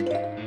you